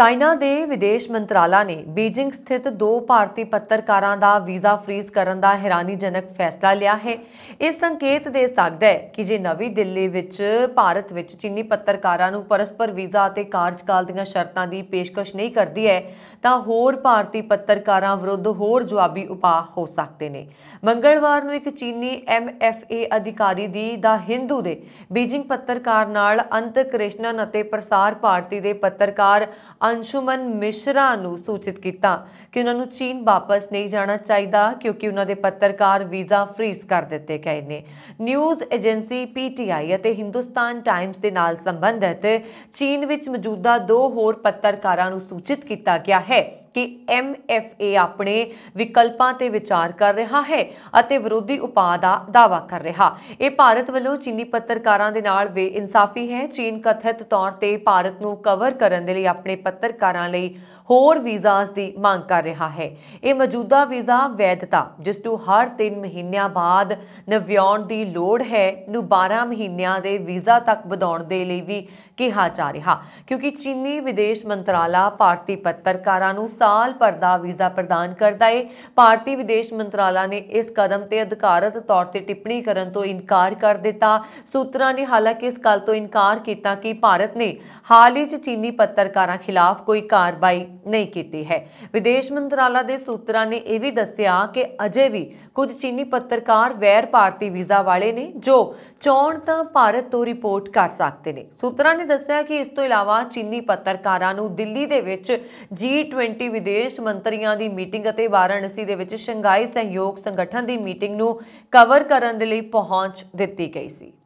China ਦੇ ਵਿਦੇਸ਼ ਮੰਤਰਾਲਾ ਨੇ ਬੀਜਿੰਗ ਸਥਿਤ ਦੋ ਭਾਰਤੀ ਪੱਤਰਕਾਰਾਂ ਦਾ ਵੀਜ਼ਾ ਫ੍ਰੀਜ਼ ਕਰਨ ਦਾ ਹੈਰਾਨੀਜਨਕ ਫੈਸਲਾ ਲਿਆ ਹੈ। ਇਹ ਸੰਕੇਤ ਦੇ ਸਕਦਾ ਹੈ ਕਿ ਜੇ ਨਵੀਂ ਦਿੱਲੀ ਵਿੱਚ, ਭਾਰਤ ਵਿੱਚ ਚੀਨੀ ਪੱਤਰਕਾਰਾਂ ਨੂੰ ਪਰਸਪਰ ਵੀਜ਼ਾ ਅਤੇ ਕਾਰਜਕਾਲ ਦੀਆਂ ਸ਼ਰਤਾਂ ਦੀ ਪੇਸ਼ਕਸ਼ ਨਹੀਂ ਕਰਦੀ ਹੈ, ਤਾਂ ਹੋਰ ਭਾਰਤੀ ਪੱਤਰਕਾਰਾਂ ਵਿਰੁੱਧ ਹੋਰ ਜਵਾਬੀ ਉਪਾਅ ਹੋ ਸਕਦੇ ਨੇ। ਮੰਗਲਵਾਰ ਨੂੰ ਇੱਕ ਚੀਨੀ ਐਮਐਫਏ ਅਧਿਕਾਰੀ ਦੀ ਦਾ ਹਿੰਦੂ ਦੇ ਬੀਜਿੰਗ ਪੱਤਰਕਾਰ ਨਾਲ ਅੰਤ ਕ੍ਰਿਸ਼ਨਨ ਅਤੇ ਪ੍ਰਸਾਰ ਭਾਰਤੀ ਦੇ ਪੱਤਰਕਾਰ ਅੰਸ਼ੁਮਨ ਮਿਸ਼ਰਾ ਨੂੰ ਸੂਚਿਤ ਕੀਤਾ ਕਿ ਉਹਨਾਂ ਨੂੰ ਚੀਨ ਵਾਪਸ ਨਹੀਂ ਜਾਣਾ ਚਾਹੀਦਾ ਕਿਉਂਕਿ ਉਹਨਾਂ ਦੇ ਪੱਤਰਕਾਰ ਵੀਜ਼ਾ ਫ੍ਰੀਜ਼ ਕਰ ਦਿੱਤੇ ਗਏ ਨੇ। ਨਿਊਜ਼ ਏਜੰਸੀ ਪੀਟੀਆਈ ਅਤੇ ਹਿੰਦੁਸਤਾਨ ਟਾਈਮਸ ਦੇ ਨਾਲ ਸੰਬੰਧਿਤ ਚੀਨ ਵਿੱਚ ਮੌਜੂਦਾ ਦੋ ਹੋਰ ਪੱਤਰਕਾਰਾਂ ਨੂੰ ਸੂਚਿਤ ਕੀਤਾ ਗਿਆ ਹੈ। ਕਿ ਐਮਐਫਏ ਆਪਣੇ ਵਿਕਲਪਾਂ ਤੇ ਵਿਚਾਰ ਕਰ ਰਿਹਾ ਹੈ ਅਤੇ ਵਿਰੋਧੀ ਉਪਾਅ ਦਾ ਦਾਅਵਾ ਕਰ ਰਿਹਾ। ਇਹ ਭਾਰਤ ਵੱਲੋਂ ਚੀਨੀ ਪੱਤਰਕਾਰਾਂ ਦੇ ਨਾਲ ਬੇਇਨਸਾਫੀ ਹੈ। ਚੀਨ ਕਥਿਤ ਤੌਰ ਤੇ ਭਾਰਤ ਨੂੰ ਕਵਰ ਕਰਨ ਦੇ ਲਈ ਆਪਣੇ ਪੱਤਰਕਾਰਾਂ ਲਈ ਹੋਰ ਵੀਜ਼ਾਸ ਦੀ ਮੰਗ ਕਰ ਰਿਹਾ ਹੈ। ਇਹ ਮੌਜੂਦਾ ਵੀਜ਼ਾ ਵੈਧਤਾ, ਜਿਸ ਨੂੰ ਹਰ 3 ਮਹੀਨਿਆਂ ਬਾਅਦ ਨਵਿਆਉਣ ਦੀ ਲੋੜ ਹੈ, ਨੂੰ 12 ਮਹੀਨਿਆਂ ਦੇ ਵੀਜ਼ਾ ਤੱਕ ਵਧਾਉਣ ਦੇ ਲਈ ਵੀ ਕਿਹਾ ਜਾ ਰਿਹਾ। ਕਿਉਂਕਿ ਚੀਨੀ ਵਿਦੇਸ਼ ਮੰਤਰਾਲਾ ਭਾਰਤੀ ਪੱਤਰਕਾਰਾਂ ਨੂੰ ਸਾਲ ਭਰ ਦਾ ਵੀਜ਼ਾ ਪ੍ਰਦਾਨ ਕਰਦਾ ਹੈ ਭਾਰਤੀ ਵਿਦੇਸ਼ ਮੰਤਰਾਲਾ ਨੇ ਇਸ ਕਦਮ ਤੇ ਅਧਿਕਾਰਤ ਤੌਰ ਤੇ ਟਿੱਪਣੀ ਕਰਨ ਤੋਂ ਇਨਕਾਰ ਕਰ ਦਿੱਤਾ। ਸੂਤਰਾਂ ਨੇ ਹਾਲਾਂਕਿ ਇਸ ਗੱਲ ਤੋਂ ਇਨਕਾਰ ਕੀਤਾ ਕਿ ਭਾਰਤ ਨੇ ਹਾਲ ਹੀ 'ਚ ਚੀਨੀ ਪੱਤਰਕਾਰਾਂ ਖਿਲਾਫ ਕੋਈ ਕਾਰਵਾਈ ਨਹੀਂ ਕੀਤੀ ਹੈ। ਵਿਦੇਸ਼ ਮੰਤਰਾਲਾ ਦੇ ਸੂਤਰਾਂ ਨੇ ਇਹ ਵੀ ਦੱਸਿਆ ਕਿ ਅਜੇ ਵੀ ਕੁਝ ਚੀਨੀ ਪੱਤਰਕਾਰ ਵੈਰ ਭਾਰਤੀ ਵੀਜ਼ਾ ਵਾਲੇ ਨੇ ਜੋ ਚੋਣ ਤਾਂ ਭਾਰਤ ਤੋਂ ਰਿਪੋਰਟ ਕਰ ਸਕਦੇ ਨੇ। ਸੂਤਰਾਂ ਨੇ ਦੱਸਿਆ ਕਿ ਇਸ ਤੋਂ ਇਲਾਵਾ ਚੀਨੀ ਪੱਤਰਕਾਰਾਂ ਨੂੰ ਦਿੱਲੀ ਦੇ ਵਿੱਚ G20 ਵਿਦੇਸ਼ ਮੰਤਰੀਆਂ ਦੀ ਮੀਟਿੰਗ ਅਤੇ ਵਾਰਾਣਸੀ ਦੇ ਵਿੱਚ ਸ਼ੰਘਾਈ ਸਹਿਯੋਗ ਸੰਗਠਨ ਦੀ ਮੀਟਿੰਗ ਨੂੰ ਕਵਰ ਕਰਨ ਦੇ ਲਈ ਪਹੁੰਚ ਦਿੱਤੀ ਗਈ ਸੀ।